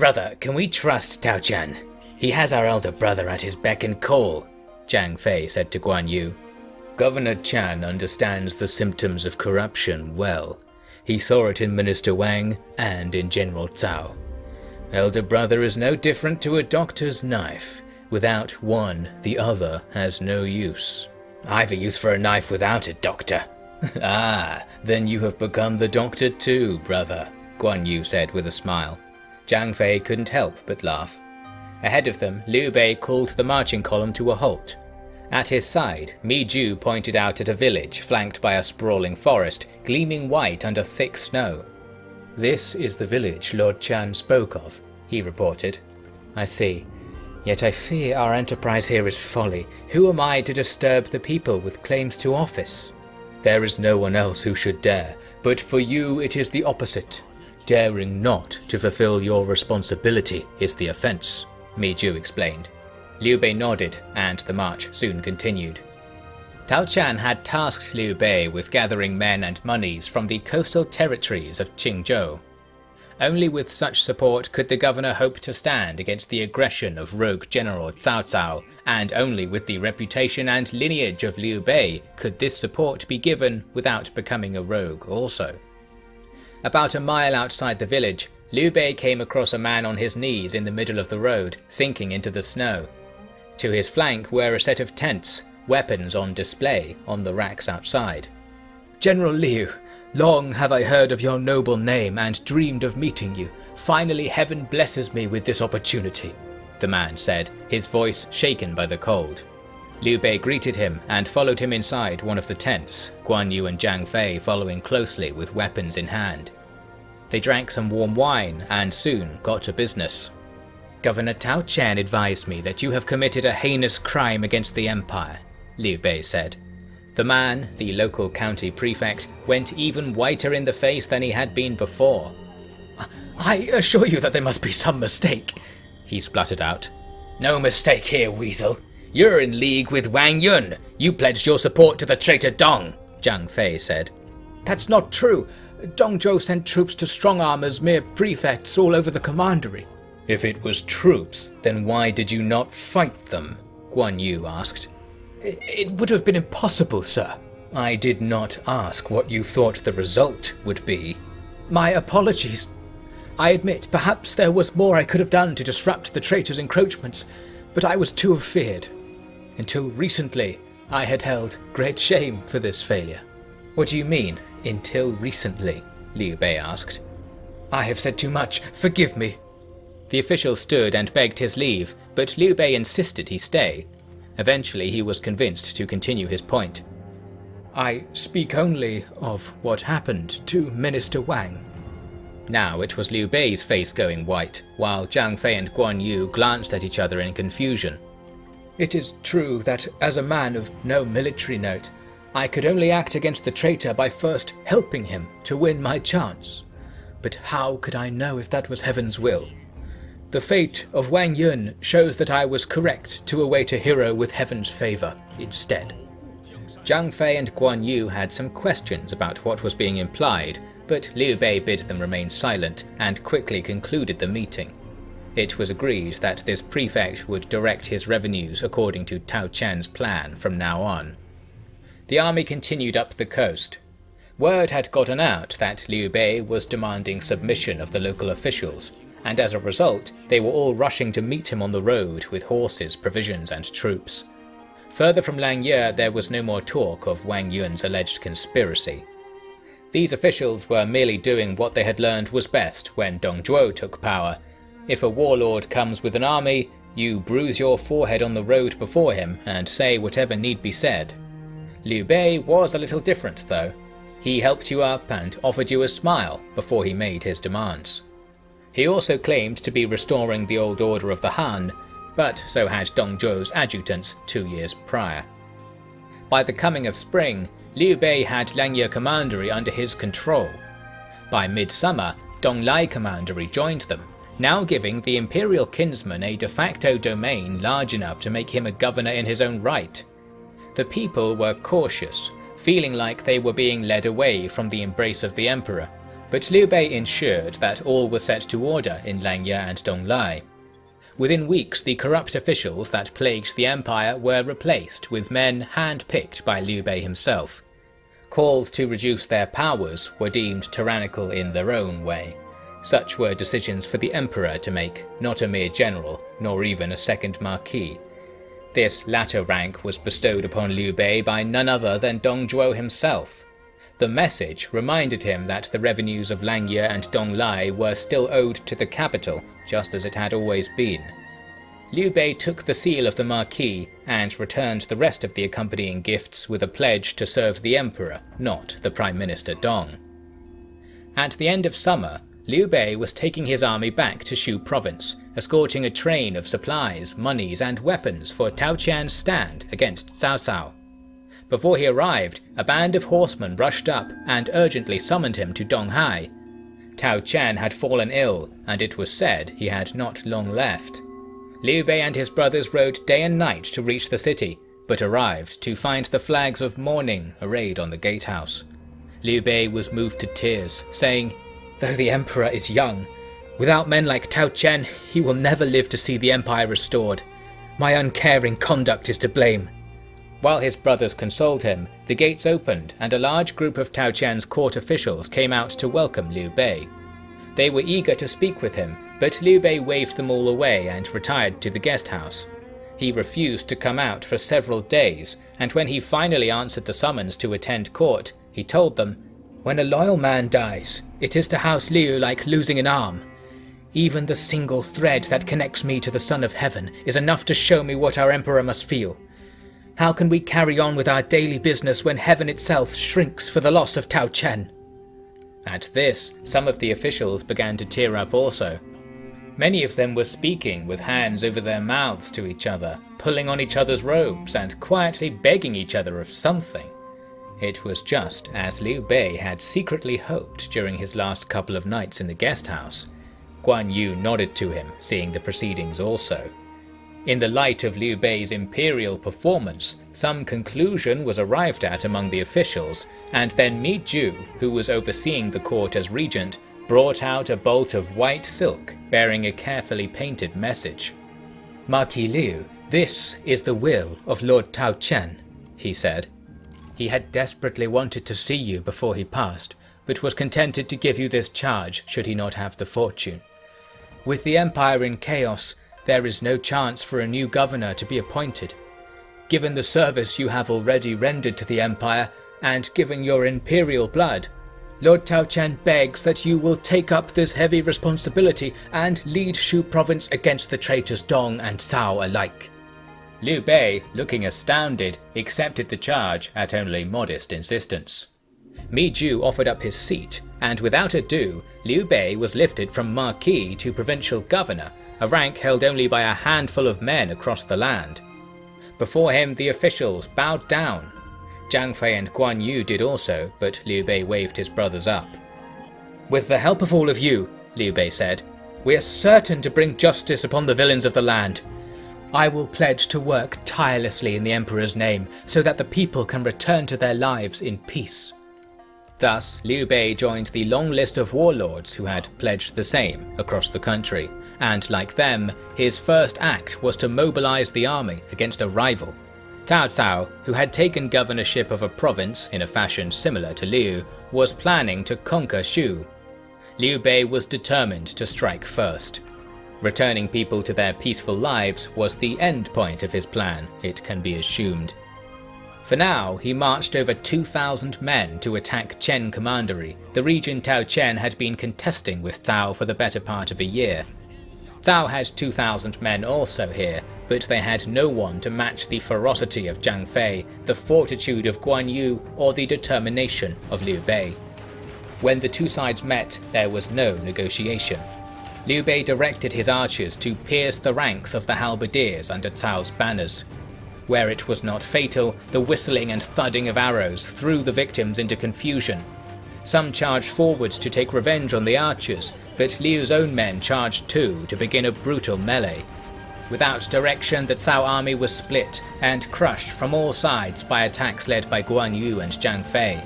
Brother, can we trust Tao Qian? He has our elder brother at his beck and call, Zhang Fei said to Guan Yu. Governor Qian understands the symptoms of corruption well. He saw it in Minister Wang and in General Cao. Elder brother is no different to a doctor's knife. Without one, the other has no use. I've a use for a knife without it, doctor. ah, then you have become the doctor too, brother, Guan Yu said with a smile. Zhang Fei couldn't help but laugh. Ahead of them, Liu Bei called the marching column to a halt. At his side, Mi Zhu pointed out at a village flanked by a sprawling forest, gleaming white under thick snow. This is the village Lord Qian spoke of, he reported. I see. Yet I fear our enterprise here is folly. Who am I to disturb the people with claims to office? There is no one else who should dare, but for you it is the opposite. Daring not to fulfill your responsibility is the offence, Mi Zhu explained. Liu Bei nodded, and the march soon continued. Tao Qian had tasked Liu Bei with gathering men and monies from the coastal territories of Qingzhou. Only with such support could the governor hope to stand against the aggression of rogue General Cao Cao, and only with the reputation and lineage of Liu Bei could this support be given without becoming a rogue also. About a mile outside the village, Liu Bei came across a man on his knees in the middle of the road, sinking into the snow. To his flank were a set of tents, weapons on display on the racks outside. General Liu, long have I heard of your noble name and dreamed of meeting you. Finally, heaven blesses me with this opportunity, the man said, his voice shaken by the cold. Liu Bei greeted him and followed him inside one of the tents, Guan Yu and Zhang Fei following closely with weapons in hand. They drank some warm wine and soon got to business. Governor Tao Qian advised me that you have committed a heinous crime against the Empire, Liu Bei said. The man, the local county prefect, went even whiter in the face than he had been before. I assure you that there must be some mistake, he spluttered out. No mistake here, Weasel. You're in league with Wang Yun. You pledged your support to the traitor Dong, Zhang Fei said. That's not true. Dong Zhuo sent troops to strong arm as mere prefects all over the commandery. If it was troops, then why did you not fight them? Guan Yu asked. It would have been impossible, sir. I did not ask what you thought the result would be. My apologies. I admit perhaps there was more I could have done to disrupt the traitor's encroachments, but I was too afeared. Until recently, I had held great shame for this failure. What do you mean, until recently? Liu Bei asked. I have said too much. Forgive me. The official stood and begged his leave, but Liu Bei insisted he stay, Eventually, he was convinced to continue his point. I speak only of what happened to Minister Wang. Now it was Liu Bei's face going white, while Zhang Fei and Guan Yu glanced at each other in confusion. It is true that as a man of no military note, I could only act against the traitor by first helping him to win my chance. But how could I know if that was heaven's will? The fate of Wang Yun shows that I was correct to await a hero with heaven's favour instead. Zhang Fei and Guan Yu had some questions about what was being implied, but Liu Bei bid them remain silent and quickly concluded the meeting. It was agreed that this prefect would direct his revenues according to Tao Qian's plan from now on. The army continued up the coast. Word had gotten out that Liu Bei was demanding submission of the local officials, and as a result, they were all rushing to meet him on the road with horses, provisions, and troops. Further from Langye, there was no more talk of Wang Yun's alleged conspiracy. These officials were merely doing what they had learned was best when Dong Zhuo took power. If a warlord comes with an army, you bruise your forehead on the road before him and say whatever need be said. Liu Bei was a little different, though. He helped you up and offered you a smile before he made his demands. He also claimed to be restoring the old order of the Han, but so had Dong Zhuo's adjutants two years prior. By the coming of spring, Liu Bei had Langye Commandery under his control. By midsummer, Dong Donglai Commandery joined them, now giving the imperial kinsman a de facto domain large enough to make him a governor in his own right. The people were cautious, feeling like they were being led away from the embrace of the emperor, but Liu Bei ensured that all was set to order in Langya and Donglai. Within weeks, the corrupt officials that plagued the empire were replaced with men hand-picked by Liu Bei himself. Calls to reduce their powers were deemed tyrannical in their own way. Such were decisions for the emperor to make, not a mere general, nor even a second marquis. This latter rank was bestowed upon Liu Bei by none other than Dong Zhuo himself. The message reminded him that the revenues of Langye and Donglai were still owed to the capital, just as it had always been. Liu Bei took the seal of the marquis and returned the rest of the accompanying gifts with a pledge to serve the emperor, not the prime minister Dong. At the end of summer, Liu Bei was taking his army back to Xu province, escorting a train of supplies, monies and weapons for Tao Qian's stand against Cao Cao. Before he arrived, a band of horsemen rushed up and urgently summoned him to Donghai. Tao Qian had fallen ill, and it was said he had not long left. Liu Bei and his brothers rode day and night to reach the city, but arrived to find the flags of mourning arrayed on the gatehouse. Liu Bei was moved to tears, saying, Though the emperor is young, without men like Tao Qian, he will never live to see the empire restored. My uncaring conduct is to blame. While his brothers consoled him, the gates opened and a large group of Tao Qian's court officials came out to welcome Liu Bei. They were eager to speak with him, but Liu Bei waved them all away and retired to the guest house. He refused to come out for several days, and when he finally answered the summons to attend court, he told them when a loyal man dies, it is to House Liu like losing an arm. Even the single thread that connects me to the Son of Heaven is enough to show me what our Emperor must feel. How can we carry on with our daily business when heaven itself shrinks for the loss of Tao Qian? At this, some of the officials began to tear up also. Many of them were speaking with hands over their mouths to each other, pulling on each other's robes and quietly begging each other of something. It was just as Liu Bei had secretly hoped during his last couple of nights in the guest house. Guan Yu nodded to him, seeing the proceedings also. In the light of Liu Bei's imperial performance, some conclusion was arrived at among the officials, and then Mi Zhu, who was overseeing the court as regent, brought out a bolt of white silk bearing a carefully painted message. Marquis Liu, this is the will of Lord Tao Qian, he said. He had desperately wanted to see you before he passed, but was contented to give you this charge should he not have the fortune. With the Empire in chaos, there is no chance for a new governor to be appointed. Given the service you have already rendered to the Empire, and given your imperial blood, Lord Tao Qian begs that you will take up this heavy responsibility and lead Xu province against the traitors Dong and Cao alike. Liu Bei, looking astounded, accepted the charge at only modest insistence. Mi Zhu offered up his seat, and without ado, Liu Bei was lifted from Marquis to Provincial Governor, a rank held only by a handful of men across the land. Before him, the officials bowed down. Zhang Fei and Guan Yu did also, but Liu Bei waved his brothers up. With the help of all of you, Liu Bei said, we are certain to bring justice upon the villains of the land. I will pledge to work tirelessly in the Emperor's name, so that the people can return to their lives in peace. Thus, Liu Bei joined the long list of warlords who had pledged the same across the country, and like them, his first act was to mobilize the army against a rival. Cao Cao, who had taken governorship of a province in a fashion similar to Liu, was planning to conquer Xu. Liu Bei was determined to strike first. Returning people to their peaceful lives was the end point of his plan, it can be assumed. For now, he marched over 2,000 men to attack Chen Commandery, the region Tao Qian had been contesting with Cao for the better part of a year. Cao had 2,000 men also here, but they had no one to match the ferocity of Zhang Fei, the fortitude of Guan Yu, or the determination of Liu Bei. When the two sides met, there was no negotiation. Liu Bei directed his archers to pierce the ranks of the halberdiers under Cao's banners. Where it was not fatal, the whistling and thudding of arrows threw the victims into confusion. Some charged forward to take revenge on the archers, but Liu's own men charged too to begin a brutal melee. Without direction, the Cao army was split and crushed from all sides by attacks led by Guan Yu and Zhang Fei.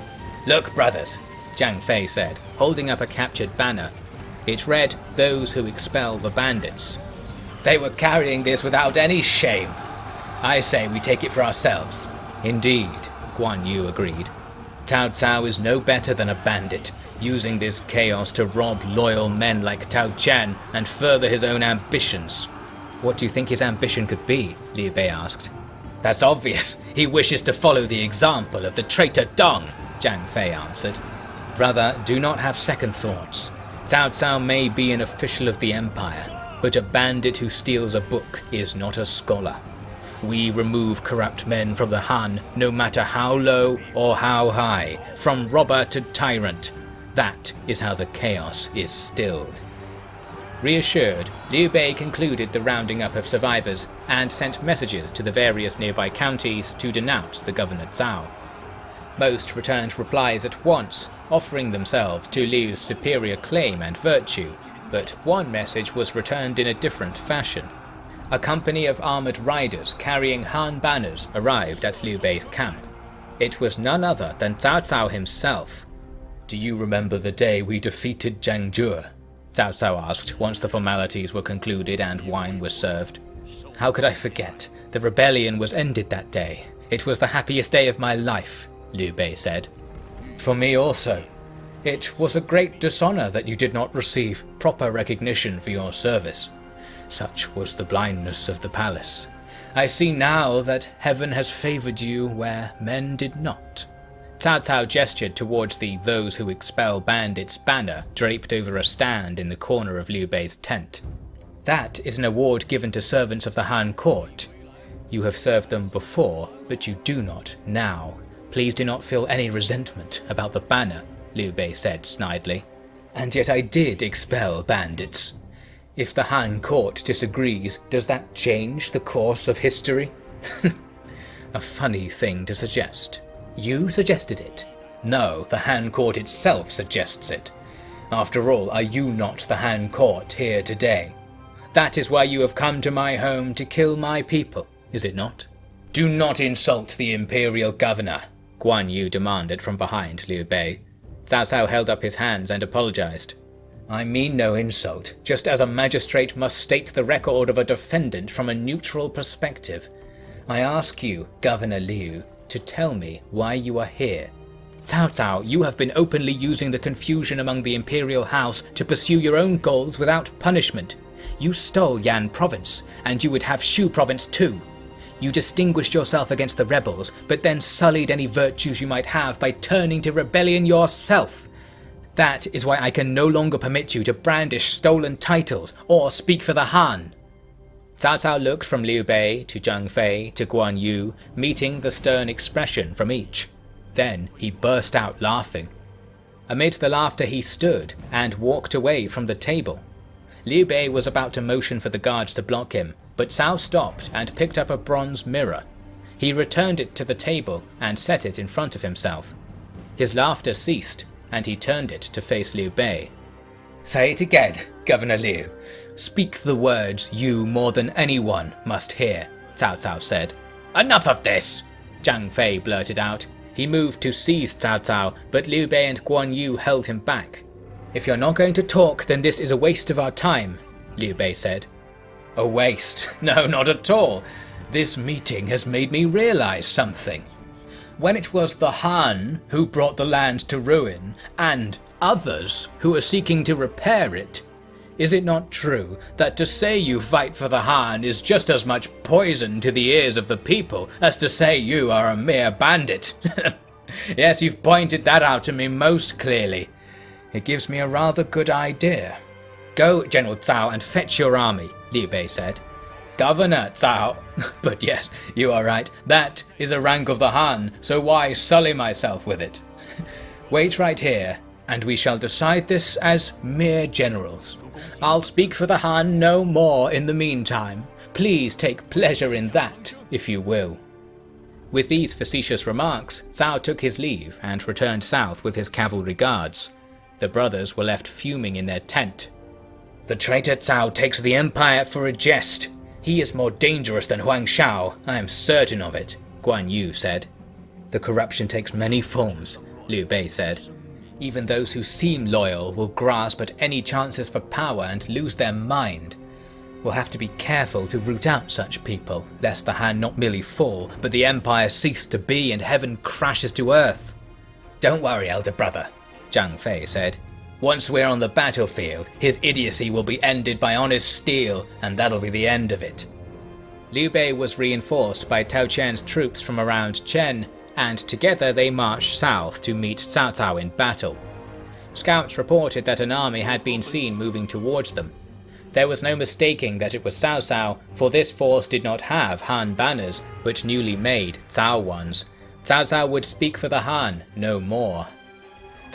Look, brothers, Zhang Fei said, holding up a captured banner. It read, Those who expel the bandits. They were carrying this without any shame. I say we take it for ourselves. Indeed, Guan Yu agreed. Tao Cao is no better than a bandit, using this chaos to rob loyal men like Tao Qian and further his own ambitions. What do you think his ambition could be? Liu Bei asked. That's obvious. He wishes to follow the example of the traitor Dong, Zhang Fei answered. Brother, do not have second thoughts. Cao Cao may be an official of the Empire, but a bandit who steals a book is not a scholar. We remove corrupt men from the Han, no matter how low or how high, from robber to tyrant. That is how the chaos is stilled. Reassured, Liu Bei concluded the rounding up of survivors and sent messages to the various nearby counties to denounce the Governor Cao. Most returned replies at once, offering themselves to Liu's superior claim and virtue, but one message was returned in a different fashion. A company of armoured riders carrying Han banners arrived at Liu Bei's camp. It was none other than Cao Cao himself. Do you remember the day we defeated Zhang Jue? Cao Cao asked once the formalities were concluded and wine was served. How could I forget? The rebellion was ended that day. It was the happiest day of my life, Liu Bei said. For me also. It was a great dishonor that you did not receive proper recognition for your service. Such was the blindness of the palace. I see now that heaven has favored you where men did not. Cao Cao gestured towards the Those Who Expel Bandits banner draped over a stand in the corner of Liu Bei's tent. That is an award given to servants of the Han court. You have served them before, but you do not now. Please do not feel any resentment about the banner, Liu Bei said snidely. And yet I did expel bandits. If the Han court disagrees, does that change the course of history? a funny thing to suggest. You suggested it. No, the Han Court itself suggests it. After all, are you not the Han Court here today? That is why you have come to my home to kill my people, is it not? Do not insult the Imperial Governor, Guan Yu demanded from behind Liu Bei. Cao Cao held up his hands and apologized. I mean no insult, just as a magistrate must state the record of a defendant from a neutral perspective. I ask you, Governor Liu, to tell me why you are here. Cao Cao, you have been openly using the confusion among the Imperial House to pursue your own goals without punishment. You stole Yan Province, and you would have Xu Province too. You distinguished yourself against the rebels, but then sullied any virtues you might have by turning to rebellion yourself. That is why I can no longer permit you to brandish stolen titles or speak for the Han. Cao Cao looked from Liu Bei to Zhang Fei to Guan Yu, meeting the stern expression from each. Then he burst out laughing. Amid the laughter he stood and walked away from the table. Liu Bei was about to motion for the guards to block him, but Cao stopped and picked up a bronze mirror. He returned it to the table and set it in front of himself. His laughter ceased, and he turned it to face Liu Bei. Say it again, Governor Liu. Speak the words you more than anyone must hear, Cao Cao said. Enough of this! Zhang Fei blurted out. He moved to seize Cao Cao, but Liu Bei and Guan Yu held him back. If you're not going to talk, then this is a waste of our time, Liu Bei said. A waste? No, not at all. This meeting has made me realize something. When it was the Han who brought the land to ruin, and others who are seeking to repair it, is it not true that to say you fight for the Han is just as much poison to the ears of the people as to say you are a mere bandit? yes, you've pointed that out to me most clearly. It gives me a rather good idea. Go, General Cao, and fetch your army, Liu Bei said. Governor Cao. but yes, you are right. That is a rank of the Han, so why sully myself with it? Wait right here, and we shall decide this as mere generals. I'll speak for the Han no more in the meantime. Please take pleasure in that, if you will. With these facetious remarks, Cao took his leave and returned south with his cavalry guards. The brothers were left fuming in their tent. The traitor Cao takes the empire for a jest. He is more dangerous than Huang Shao, I am certain of it, Guan Yu said. The corruption takes many forms, Liu Bei said. even those who seem loyal will grasp at any chances for power and lose their mind. We'll have to be careful to root out such people, lest the Han not merely fall, but the Empire cease to be and heaven crashes to earth. Don't worry, elder brother, Zhang Fei said. Once we're on the battlefield, his idiocy will be ended by honest steel, and that'll be the end of it. Liu Bei was reinforced by Tao Qian's troops from around Chen, and together they marched south to meet Cao Cao in battle. Scouts reported that an army had been seen moving towards them, there was no mistaking that it was Cao Cao, for this force did not have Han banners, but newly made Cao ones. Cao Cao would speak for the Han, no more.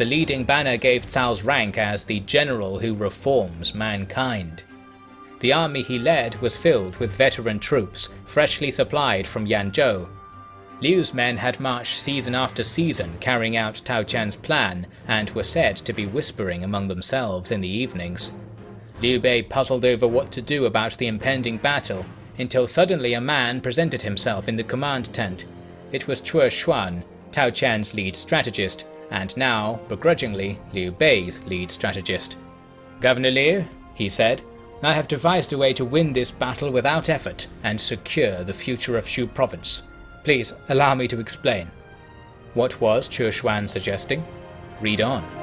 The leading banner gave Cao's rank as the general who reforms mankind. The army he led was filled with veteran troops, freshly supplied from Yanzhou. Liu's men had marched season after season carrying out Tao Qian's plan and were said to be whispering among themselves in the evenings. Liu Bei puzzled over what to do about the impending battle, until suddenly a man presented himself in the command tent. It was Chuo Xuan, Tao Qian's lead strategist, and now, begrudgingly, Liu Bei's lead strategist. Governor Liu, he said, I have devised a way to win this battle without effort and secure the future of Xu province. Please allow me to explain. What was Chu Xuan suggesting? Read on.